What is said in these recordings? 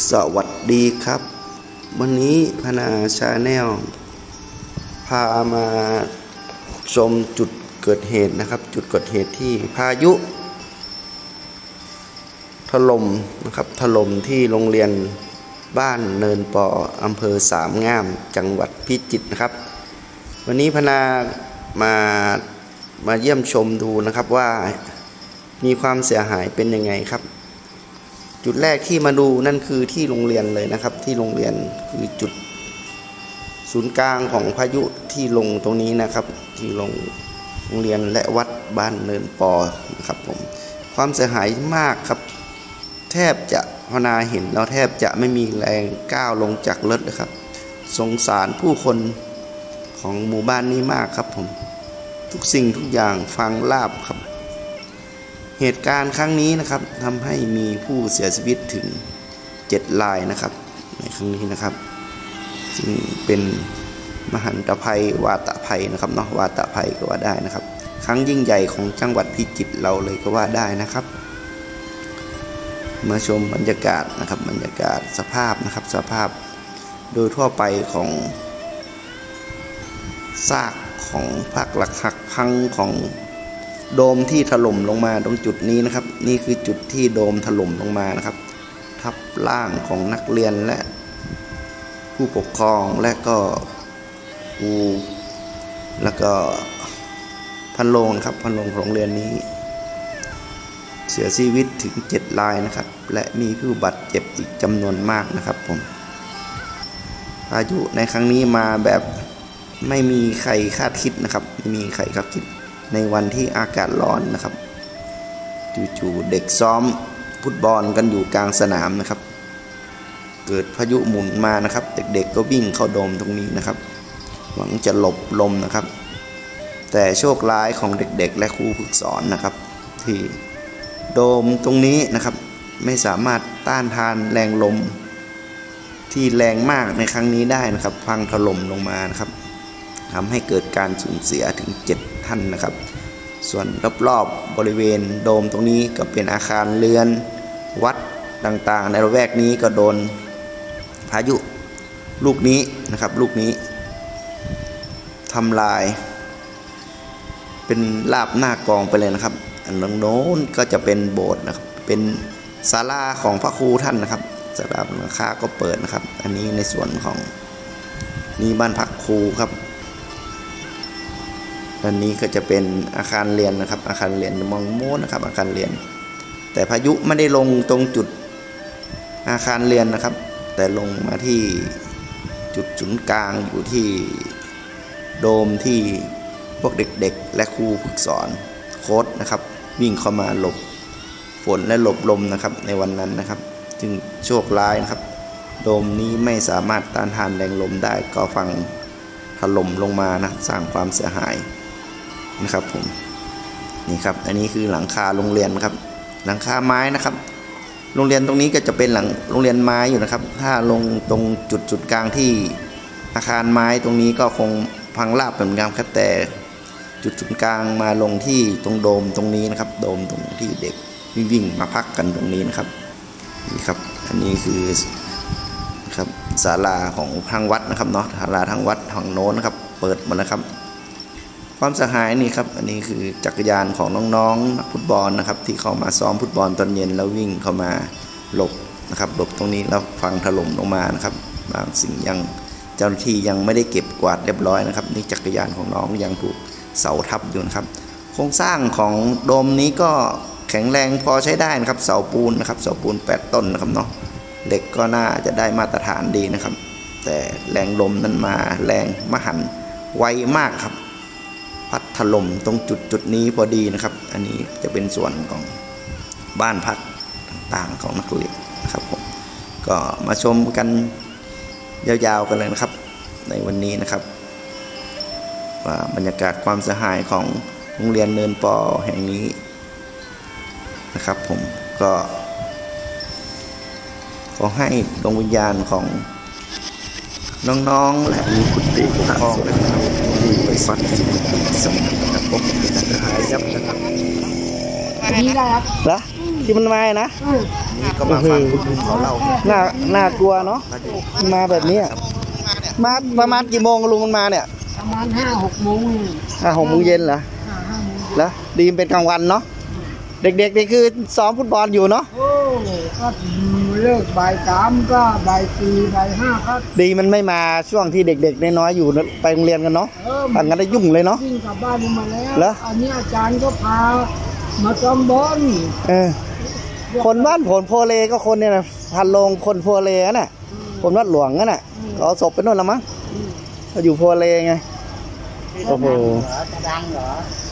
สวัสดีครับ วันนี้พนาชาแนลพามาชมจุดเกิดเหตุนะครับ จุดเกิดเหตุที่พายุ ถล่มนะครับถล่มที่โรงเรียนบ้านเนินปออำเภอสามงาม จังหวัดพิจิตรนะครับ วันนี้พนามามาเยี่ยมชมดูนะครับว่ามีความเสียหายเป็นยังไงครับ จุดแรกที่มาดูนั่นคือที่โรงเรียนเลยนะครับ ที่โรงเรียนคือจุดศูนย์กลางของพายุที่ลงตรงนี้นะครับ ที่ลงโรงเรียนและวัดบ้านเนินปอนะครับผมความเสียหายมากครับ แทบจะพนาเห็นแล้วแทบจะไม่มีแรงก้าวลงจากรถนะครับ สงสารผู้คนของหมู่บ้านนี้มากครับผม ทุกสิ่งทุกอย่างฟังลาบครับ เหตุการณ์ครั้งนี้นะครับทำให้มีผู้เสียชีวิตถึง 7 รายนะครับในครั้งนี้นะครับซึ่งเป็นมหันตภัยวาตภัยนะครับเนาะวาตภัยก็ว่าได้นะครับ ครั้งยิ่งใหญ่ของจังหวัดพิจิตรเราเลยก็ว่าได้นะครับ มาชมบรรยากาศนะครับบรรยากาศสภาพนะครับสภาพโดยทั่วไปของซากของภาคหลักหักพังของ โดมที่ถล่มลงมาตรงจุดนี้นะครับ นี่คือจุดที่โดมถล่มลงมานะครับ ทับร่างของนักเรียนและ ผู้ปกครองและก็ครูแล้วก็พันโรงนครับพันโรงของโรงเรียนนี้ เสียชีวิตถึง 7 รายนะครับ และมีผู้บาดเจ็บอีกจำนวนมากนะครับผมพายุในครั้งนี้มาแบบไม่มีใครคาดคิดนะครับ ไม่มีใครคาดคิด ในวันที่อากาศร้อนนะครับจู่ๆเด็กซ้อมฟุตบอลกันอยู่กลางสนามนะครับ เกิดพายุหมุนมานะครับ เด็กๆก็วิ่งเข้าโดมตรงนี้นะครับ หวังจะหลบลมนะครับ แต่โชคร้ายของเด็กๆ และครูฝึกสอนนะครับ ที่โดมตรงนี้นะครับ ไม่สามารถต้านทานแรงลม ที่แรงมากในครั้งนี้ได้นะครับ พังถล่มลงมานะครับทำให้เกิดการสูญเสียถึง 7 ท่านนะครับ ส่วนรอบๆบบริเวณโดมตรงนี้ก็เป็นอาคารเรือนวัดต่างๆ ในระแวกนี้ก็โดนพายุลูกนี้นะครับลูกนี้ทำลาย เป็นลาบหน้ากองไปเลยนะครับอันโน้นก็จะเป็นโบสถ์นะครับเป็นศาลาของพระครูท่านนะครับศาลาหลังคาก็เปิดนะครับ อันนี้ในส่วนของนี่บ้านพักครูครับ ด้านนี้ก็จะเป็นอาคารเรียนนะครับ อาคารเรียนมองโม้นะครับ อาคารเรียน แต่พายุไม่ได้ลงตรงจุดอาคารเรียนนะครับ แต่ลงมาที่จุดศูนย์กลางอยู่ที่โดมที่พวกเด็กๆ และครูฝึกสอนโค้ดนะครับ วิ่งเข้ามาหลบฝนและหลบลมนะครับในวันนั้นนะครับ จึงโชคร้ายนะครับ โดมนี้ไม่สามารถต้านทานแรงลมได้ก็ฟังถล่มลงมานะสร้างความเสียหาย นะครับผมนี่ครับ อันนี้คือหลังคาโรงเรียนครับ หลังคาไม้นะครับ โรงเรียนตรงนี้ก็จะเป็นหลังโรงเรียนไม้อยู่นะครับ ถ้าลงตรงจุดจุดกลางที่อาคารไม้ตรงนี้ก็คงพังราบเหมือนกันครับแต่จุดจุดกลางมาลงที่ตรงโดมตรงนี้นะครับ โดมตรงที่เด็กวิ่งมาพักกันตรงนี้นะครับนี่ครับ อันนี้คือครับศาลาของทางวัดนะครับเนาะศาลาทางวัดทางโน้นนะครับ เปิดหมดแล้วครับ ความเสียหายนี่ครับ อันนี้คือจักรยานของน้องๆนักฟุตบอลนะครับ ที่เขามาซ้อมฟุตบอลตอนเย็นแล้ววิ่งเข้ามาหลบนะครับหลบตรงนี้แล้วฟังถล่มลงมานะครับบางสิ่งยังเจ้าหน้าที่ยังไม่ได้เก็บกวาดเรียบร้อยนะครับ นี่จักรยานของน้องยังถูกเสาทับอยู่นะครับ โครงสร้างของโดมนี้ก็แข็งแรงพอใช้ได้นะครับ เสาปูนนะครับเสาปูน 8 ต้นนะครับเนาะเหล็กก็น่าจะได้มาตรฐานดีนะครับ แต่แรงลมนั้นมาแรงมหันไวมากครับ พัดถล่มตรงจุดจุดนี้พอดีนะครับ อันนี้จะเป็นส่วนของบ้านพักต่างๆของนักเรียนนะครับผมก็มาชมกันยาวๆกันเลยนะครับ ในวันนี้นะครับว่าบรรยากาศความเสียหายของโรงเรียนเนินปอแห่งนี้นะครับ ผมก็ขอให้ดวงวิญญาณของน้องๆและคุณปู่คุณพ่อนะครับ ที่ไปฟัดสิ่งสำคัญนะครับผมเป็นอันตรายยับนะครับนี่แหละครับละที่มันมานะเออนี่ก็มาฟังคุณลุงเขาเล่าน่าน่ากลัวเนาะพายุมันมาแบบนี้อะมาประมาณกี่โมงลุงมันมาเนี่ยประมาณห้าหกโมงนี่อะหกโมงเย็นเหรอห้าห้าโมงแล้วดีมเป็นกลางวันเนาะ เด็กๆนี่คือซ้อมฟุตบอลอยู่เนาะโอ้ก็เลิกบ่ายสามก็บ่ายสี่บ่ายห้าก็ดีมันไม่มาช่วงที่เด็กๆน้อยๆอยู่ไปโรงเรียนกันเนาะเออทางกันได้ยุ่งเลยเนาะวิ่งกลับบ้านมาแล้วเหรออันนี้อาจารย์ก็พามาซ้อมบอลเออคนบ้านผลโพเลก็คนเนี่ยนะพันโลงคนโพเลน่ะคนวัดหลวงนั่นน่ะก็เอาศพไปนู่นละมั้งก็อยู่โพเลไงโอ้โหจะดังเหรอไม่รู้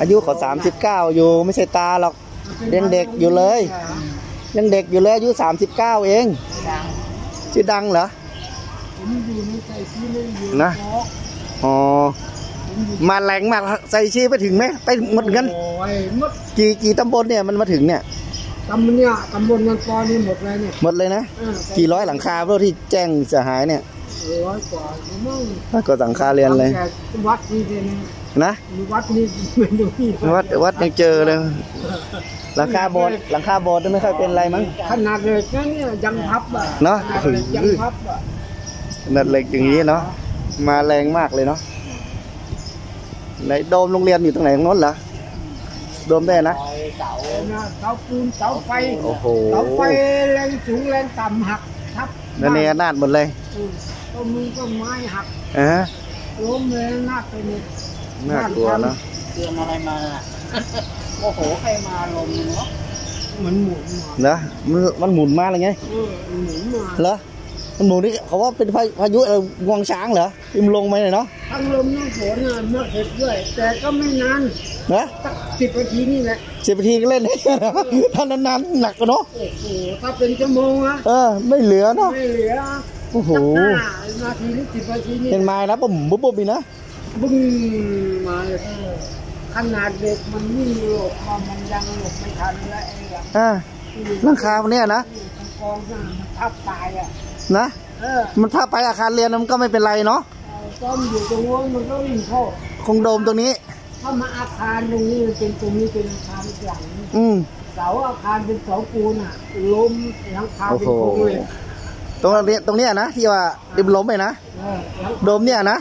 อายุเขาสามสิบเก้าอยู่ไม่ใช่ตาหรอกยังเด็กอยู่เลยยังเด็กอยู่เลยอายุสามสิบเก้าเองดังชื่อดังเหรอผมอยู่ในใจที่ไม่อยู่นะอ๋อมาแรงมากใส่ชีไปถึงไหมไปหมดกันโอ้ยหมดกี่กี่ตำบลเนี่ยมันมาถึงเนี่ยตำบลเนี่ยตำบลเงินปอนี่หมดเลยเนี่ยหมดเลยนะเออกี่ร้อยหลังคาพวกที่แจ้งเสียหายเนี่ย ร้อยกว่าผมมั่งมากกว่าหลังคาเรียนเลยแต่วัดนี่เป็นนะวัดนี่เป็นตรงนี้วัดวัดยังเจอเลยหลังคาโบสถ์หลังคาโบสถ์ไม่ค่อยเป็นไรมั้งขนาดเล็กนั่นเนี่ยยังพับอะเนอะขนาดเล็กยังพับอะนัดเหล็กอย่างนี้เนาะมาแรงมากเลยเนาะไหนโดมโรงเรียนอยู่ตรงไหนตรงโน้นเหรอโดมได้นะเสานะเสาปูนเสาไฟโอ้โหเสาไฟแรงสูงแรงต่ำหักทับนั่นเนนาดหมดเลยอืม ต้นมือต้นไม้หักอ่าฮะล้มเลยนาดไปหมดน่ากลัวเนาะเตือนอะไรมาโมโหใครมาลมเนาะมันหมุนมาเหรอมันมันหมุนมาอะไรไงเออมันหมุนมาเหรอมันหมุนนี่เขาว่าเป็นพาพายุอะไรงวงช้างเหรอทิมนลงไปหน่อยเนาะทั้งลมทั้งฝนน่ะเมื่อเห็ดด้วย แต่ก็ไม่นานนะสักสิบนาทีนี่แหละสิบนาทีก็เล่นได้ถ้านานๆหนักกว่าเนาะโอ้โหถ้าเป็นชั่วโมงอะเออ ไม่เหลือเนาะไม่เหลือ โอ้โหสักห้านาทีหรือสิบนาทีนี่เป็นไม้นะปุ่มปุ๊บปุ๊บอีกนะบึ้งมาเลยขนาดเด็กมันวิ่งหลบมามันยังหลบไม่ทันแล้วไอ้ยังอ่าหลังคาเนี่ยนะกองหน้ามันทับตายอะนะเออมันถ้าไปอาคารเรียนมันก็ไม่เป็นไรเนาะเอาต้อมอยู่ตรงโน้นมันก็วิ่งเข้าคงโดมตรงนี้ ถ้ามาอาคารตรงนี้มันเป็นตรงนี้เป็นอาคารหลังอืมเสาอาคารเป็นเสาปูนอะล้มหลังคาเป็นโอ้โคโหรงเหล็ก ตรงนี้ตรงเนี้ยนะที่ว่าดิมล้มไปนะเออหลังโดมเนี่ยนะ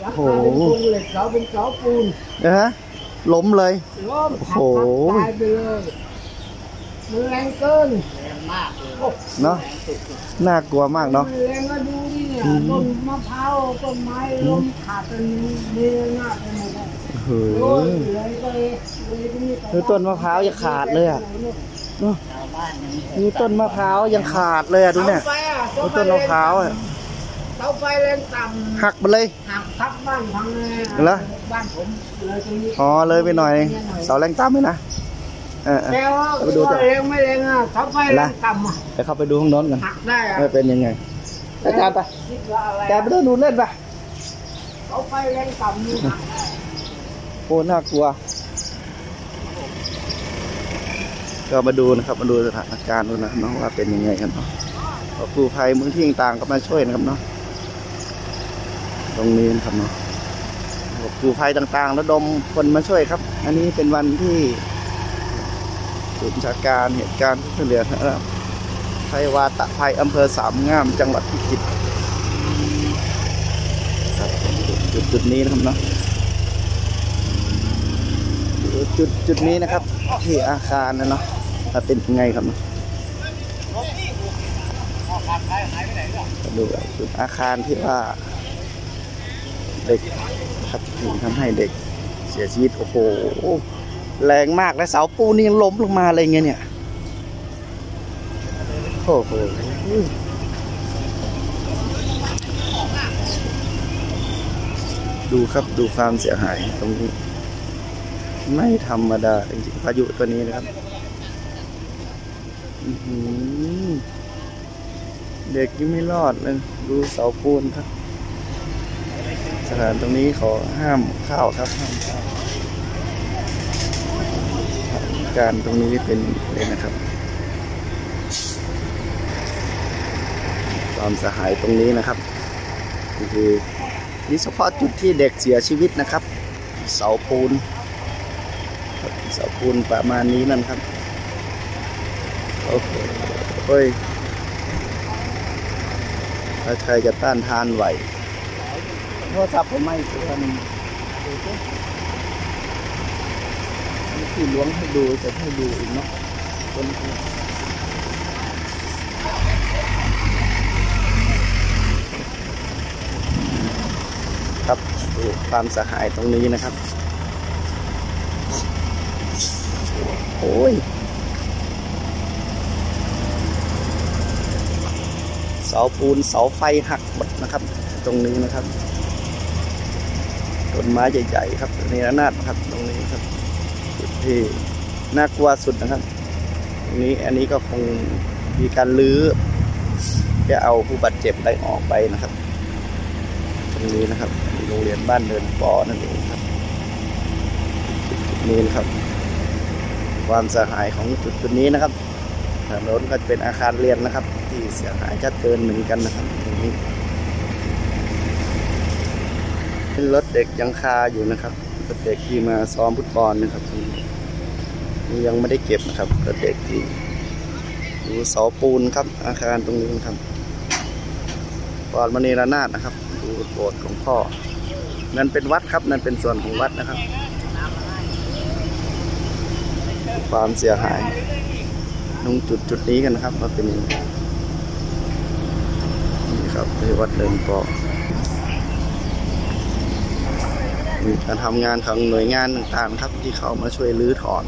หลังคาเป็นโครงเหล็กเสาเป็นเสาปูนนะฮะล้มเลยล้มโอ้หักโหทับตายไปเลยมันแรงเกินแรงมากเลยเนาะน่ากลัวมากเนาะแรงก็ดูนี่เนี่ยต้นมะพร้าวต้นไม้ล้มขาดเป็นเนื้อหน้าไปหมดเลยเฮ้โอ้ยยเลยก็เลยเลยตรงนี้คือต้นมะพร้าวยังขาดเลยอะ เนาะชาวบ้านยังดูต้นมะพร้าวยังขาดเลยอะดูเนี่ยเสาไฟอะดูต้นมะพร้าวอะเสาไฟแรงต่ำหักไปเลยหักทับบ้านพังเลยเหรอบ้านผมเลยตรงนี้อ๋อเลยไปหน่อย เสาแรงต่ำเลยนะเออเออแต่ว่าไปดูจ้ะแรงไม่แรงอะเสาไฟแรงต่ำอะไปเข้าไปดูห้องนอนกันหักได้อะว่าเป็นยังไงอาจารย์ไปคิดว่าอะไรอาจารย์ไปเดินดูเล่นไปเสาไฟแรงต่ำนี่หักได้โอ้น่ากลัว ก็มาดูนะครับมาดูสถานการณ์ดูนะน้องว่าเป็นยังไงกันเนาะก็ครูภัยมือที่ต่างก็มาช่วยนะครับเนาะตรงนี้นะครับเนาะครูภัยต่างๆระดมคนมาช่วยครับ อันนี้เป็นวันที่ศูนย์บัญชาการเหตุการณ์ช่เหลือนะครับไทยวาตะภัยอำเภอสามงาม จังหวัดพิจิตรครับจุดจุดนี้นะครับเนาะจุดจุดนี้นะครับที่อาคารนะเนาะ ว่าเป็นยังไงครับเนาะมาดูจุดอาคารที่ว่าเด็กครับที่ทำให้เด็กเสียชีวิตโอ้โหแรงมากและเสาปูนนี่ยังล้มลงมาอะไรเงี้ยเนี่ยโอ้โหดูครับดูความเสียหายตรงนี้ ไม่ธรรมดาจริงๆพายุตัวนี้นะครับอื้อหือ เด็กยังไม่รอดเลย ดูเสาปูนครับ สถานตรงนี้ขอห้ามข้าวครับห้ามข้าวการตรงนี้เป็นเลยนะครับ ความเสียหายตรงนี้นะครับคือนี่เฉพาะจุดที่เด็กเสียชีวิตนะครับ เสาปูน เสาปูนประมาณนี้นั่นครับ โอ้โหเฮ้ยถ้าใครจะต้านทานไหวโทรศัพท์ผมไม่ตัวนึงดูสินี่คือล้วงให้ดูจะให้ดูอีกเนาะคนนี้ครับดูความสหายตรงนี้นะครับ โอ้ย เสาปูนเสาไฟหักหมดนะครับ ตรงนี้นะครับต้นไม้ใหญ่ๆครับนี่ระนาดครับตรงนี้ครับจุดที่น่ากลัวสุดนะครับตรงนี้อันนี้ก็คงมีการลื้อเพื่อเอาผู้บาดเจ็บได้ออกไปนะครับ ตรงนี้นะครับโรงเรียนบ้านเนินปอนั่นเองครับจุดนี้นะครับ ความเสียหายของจุดจุดนี้นะครับ ถนนก็จะเป็นอาคารเรียนนะครับ ที่เสียหายชัดเจนเหมือนกันนะครับตรงนี้รถเด็กยังคาอยู่นะครับรถเด็กที่มาซ้อมฟุตบอลนะครับนี่ยังไม่ได้เก็บนะครับรถเด็กที่ดูเสาปูนครับ อาคารตรงนี้นะครับปอดมณีระนาดนะครับ ดูโบสถ์ของพ่อ นั่นเป็นวัดครับ นั่นเป็นส่วนของวัดนะครับ ความเสียหาย รงจุดจุดนี้กันนะครับมาเป็นยังไงนี่ครับที่วัดเดินปอมีการทำงานของหน่วยงานต่างๆครับ ที่เขามาช่วยรื้อถอน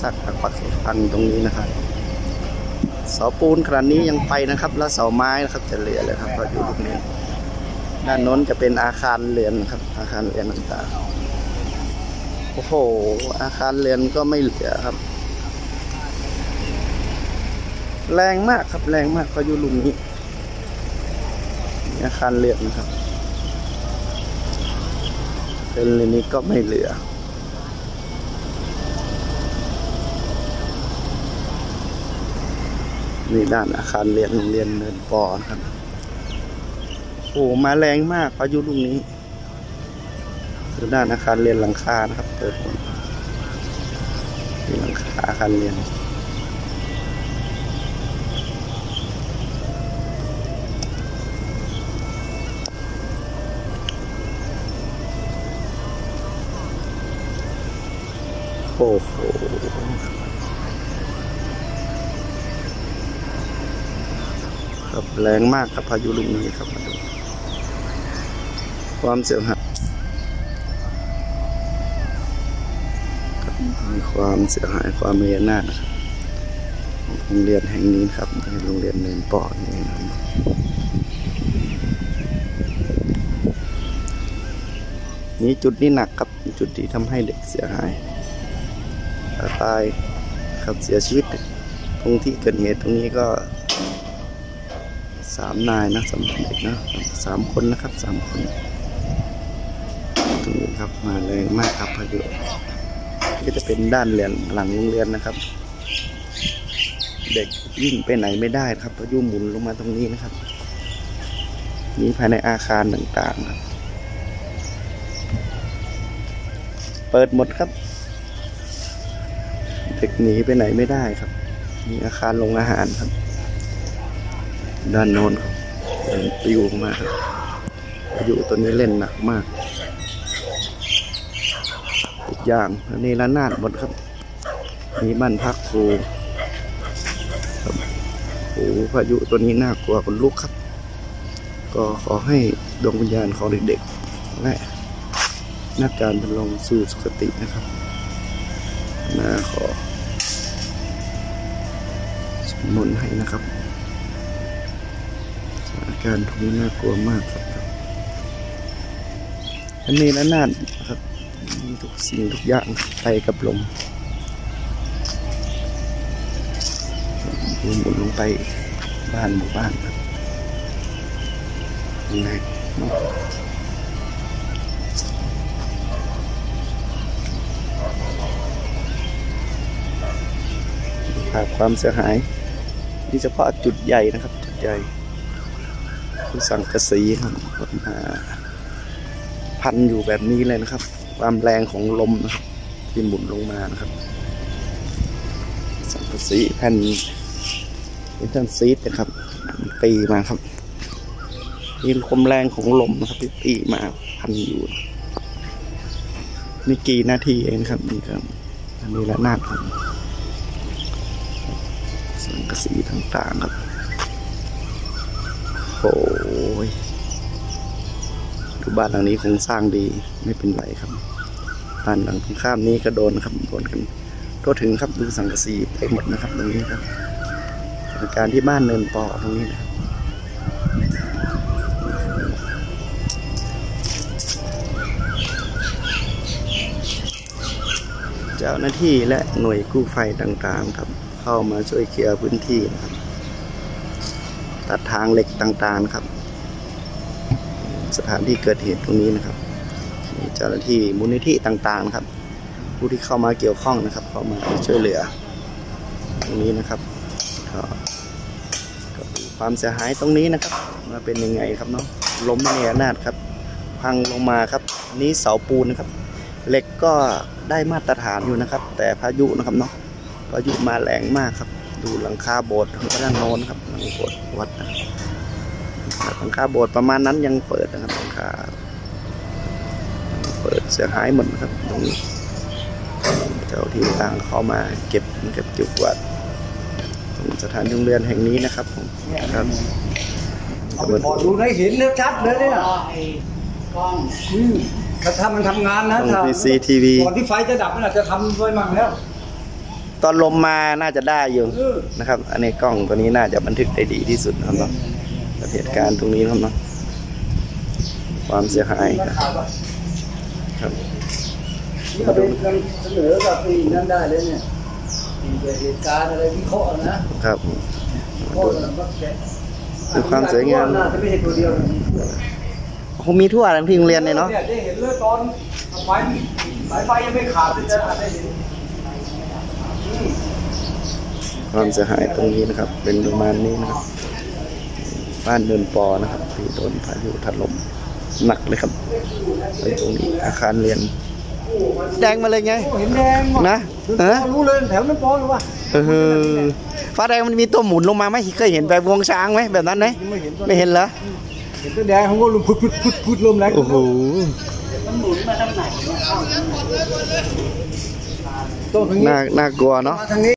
ซักปักปักพังตรงนี้นะครับเสาปูนขนาดนี้ยังไปนะครับ แล้วเสาไม้นะครับจะเหลือเลยครับเพราะอยู่ตรงนี้ ด้านโน้นจะเป็นอาคารเรือนครับ อาคารเรือนต่างๆโอ้โห อาคารเรือนก็ไม่เหลือครับ แรงมากครับแรงมากพายุลูกนี้อาคารเรียนนะครับเป็นเรนนี้ก็ไม่เหลือ นี่ด้านอาคารเรียนโรงเรียนเนินปอนะครับโอ้มาแรงมากพายุลูกนี้ดูด้านอาคารเรียนหลังคานะครับเปิดหมดนี่หลังคาอาคารเรียน โอ้โหครับแรงมากครับพายุลูกนี้ครับมาดูความเสียหายครับมีความเสียหายความเมีหน้านะครับโรงเรียนแห่งนี้ครับโรงเรียนเนินปอนี่นะนี่จุดนี้หนักครับจุดที่ทำให้เด็กเสียหาย ตายครับเสียชีวิต ตรงที่เกิดเหตุตรงนี้ก็สามนายนะสำหรับเด็กนะสามคนนะครับสามคน ตรงนี้ครับมาแรงมากครับพายุก็จะเป็นด้านเรียนหลังโรงเรียนนะครับ เด็กวิ่งไปไหนไม่ได้ครับพายุหมุนลงมาตรงนี้นะครับนี่ภายในอาคารต่างๆครับ เปิดหมดครับ เด็กหนีไปไหนไม่ได้ครับ มีอาคารโรงอาหารครับ ด้านโน้นครับปิวมาครับพายุตัวนี้เล่นหนักมากทุกอย่างอันนี้ระนาดหมดครับ มีบ้านพักครูโอ้โหพายุตัวนี้น่ากลัวคนลุกครับ ก็ขอให้ดวงวิญญาณของเด็กๆและนักการบรรลงสู่สุคตินะครับนาขอ มนให้นะครับสถานการณ์ตรงนี้น่ากลัวมากครับอันนี้ละนาดนะครับมีทุกสิ่งทุกอย่างไปกับลมดูหมุนลงไปบ้านหมู่บ้านครับแรงมากภาพความเสียหาย นี่เฉพาะจุดใหญ่นะครับ จุดใหญ่คือสังกะสีครับมาพันอยู่แบบนี้เลยนะครับ ความแรงของลมนะครับ ที่หมุนลงมานะครับ สังกะสีแผ่นเป็นต้นซีดนะครับตีมาครับมีคมแรงของลมนะครับที่ตีมาพันอยู่นี่กี่นาทีเองครับนี่ครับอันนี้ละนาดครับ สังกะสีต่างๆครับโอ้ยดูบ้านหลังนี้คงสร้างดีไม่เป็นไรครับบ้านหลังตรงข้ามนี้ก็โดนครับโดนกันก็ถึงครับดูสังกะสีไปหมดนะครับตรงนี้ครับสถาการที่บ้านเนินปอตรงนี้นะเจ้าหน้าที่และหน่วยกู้ภัยต่างๆครับ เข้ามาช่วยเคลียร์พื้นที่นะครับ ตัดทางเหล็กต่างๆนะครับ สถานที่เกิดเหตุตรงนี้นะครับเจ้าหน้าที่มูลนิธิต่างๆนะครับ ผู้ที่เข้ามาเกี่ยวข้องนะครับ เข้ามาช่วยเหลือ ตรงนี้นะครับก็ความเสียหายตรงนี้นะครับว่าเป็นยังไงครับเนาะล้มเนียนาดครับ พังลงมาครับนนี้เสาปูนนะครับเหล็กก็ได้มาตรฐานอยู่นะครับ แต่พายุนะครับเนาะ พายุมาแรงมากครับ ดูหลังคาโบสถ์ทางด้านโน้นครับหลังโบสถ์วัดนะครับหลังคาโบสถ์ประมาณนั้นยังเปิดนะครับหลังคาเปิดเสียหายหมดนะครับตรงนี้เจ้าที่ต่างเข้ามาเก็บเก็บเก็บกวาดตรงสถานโรงเรียนแห่งนี้นะครับผมครับเอาไปถอดดูให้เห็นชัดเลยเนี่ยกล้องอืมถ้าถ้ามันทำงานนะตรงถ้า PCTV ก่อนที่ไฟจะดับมันอาจจะทำไว้มั่งแล้วต อนลมมาน่าจะได้อยู่เออนะครับ อันนี้กล้องตัวนี้น่าจะบันทึกได้ดีที่สุดนะครับเนาะกับเหตุการณ์ตรงนี้นะครับเนาะความเสียหายครับนี่เราเป็นนำเสนอกับปีนั้นได้เลยเนี่ยมีแต่เหตุการณ์อะไรวิเคราะห์นะครับวิเคราะห์แล้วก็แกะดูความสวยงามน่าจะไม่ใช่ตัวเดียวนะคงมีทั่วทั้งที่โรงเรียนเลยเนาะเนี่ยได้เห็นเลยตอนไฟสายไฟยังไม่ขาดเลยจะได้เห็น ความเสียหายตรงนี้นะครับ เป็นประมาณนี้นะครับ บ้านเนินปอนะครับที่โดนพายุถล่มหนักเลยครับไปตรงนี้อาคารเรียน แดงมาเลยไงโอ้เห็นแดงว่ะนะเอเออรู้เลยแถวนั้นปอหรือวะเออฟ้าแดงมันมีตัวหมุนลงมาไหมเคยเห็นแบบวงช้างไหมแบบนั้นไหมไม่เห็นไม่เห็นเหรอเห็นตัวแดงเขาก็ลุมพุดพุดพุดพุดลมแรงโอ้โหมันหมุนมาทางไหน เนี่ยเอ้า ต้องทางนี้ น่าน่ากลัวเนาะ มาทางนี้